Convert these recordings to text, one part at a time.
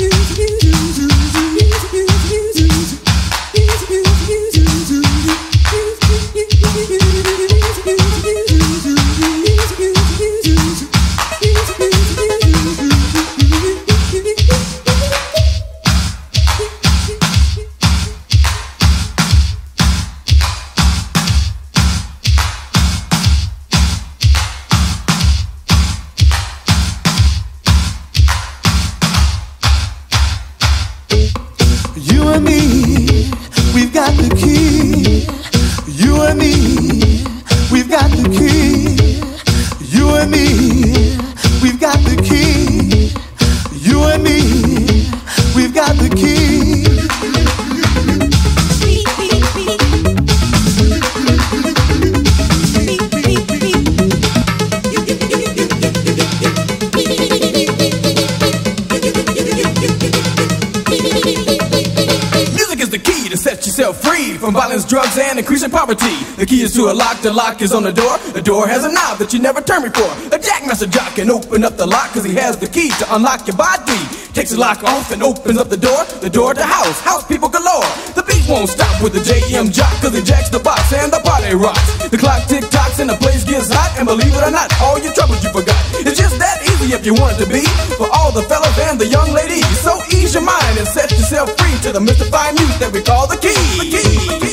you, you. To a lock, the lock is on the door. The door has a knob that you never turn before. A jackmaster jock can open up the lock cause he has the key to unlock your body. Takes the lock off and opens up the door, the door to house, house people galore. The beat won't stop with the JM jock cause he jacks the box and the party rocks. The clock tick tocks and the place gets hot and believe it or not, all your troubles you forgot. It's just that easy if you want it to be. For all the fellas and the young ladies, so ease your mind and set yourself free to the mystifying music that we call the key. The key.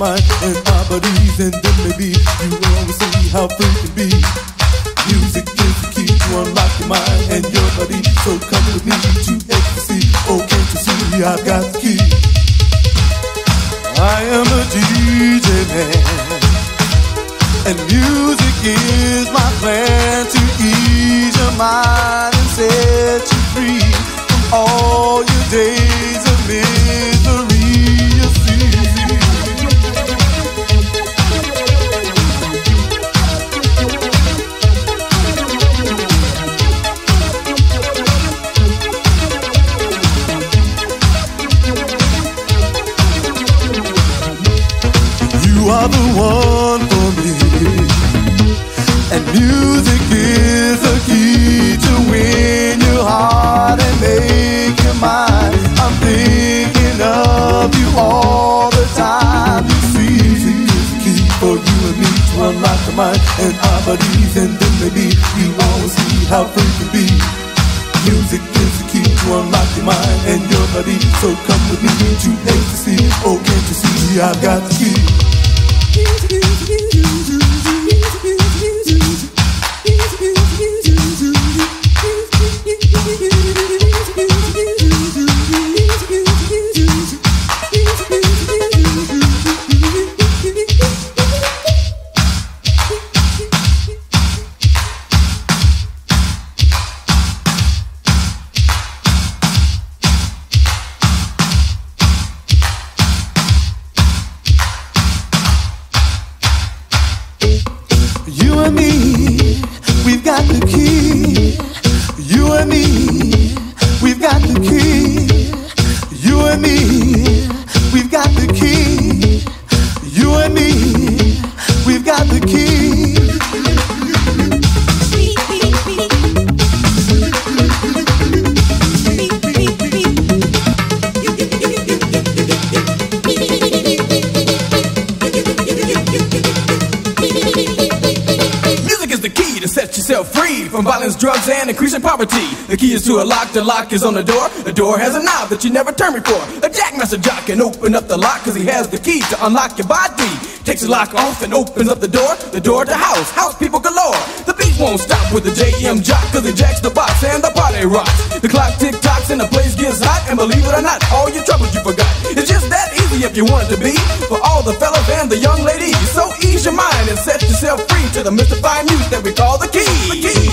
mind and my buddies and then maybe you will always see how free can be. Music is the key to unlock your mind and your body, so come with me to ecstasy. Oh, can't you see I've got the key? I am a DJ man, and music is my plan to ease your mind and set you free from all your days of misery. And music is the key to win your heart and make your mind. I'm thinking of you all the time. Music is the key for you and me to unlock your mind. And I believe in them, maybe you always see how free to be. Music is the key to unlock your mind and your body. So come with me to ecstasy. Oh, can't you see I've got the key? The key is to a lock, the lock is on the door. The door has a knob that you never turn before. A jackmaster jock can open up the lock cause he has the key to unlock your body. Takes the lock off and opens up the door, the door to house, house people galore. The beat won't stop with the JM jock cause he jacks the box and the party rocks. The clock tick tocks and the place gets hot and believe it or not, all your troubles you forgot. It's just that easy if you want it to be for all the fellas and the young ladies. So ease your mind and set yourself free to the mystifying music that we call. The key. The key.